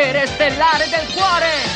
potere stellare del cuore.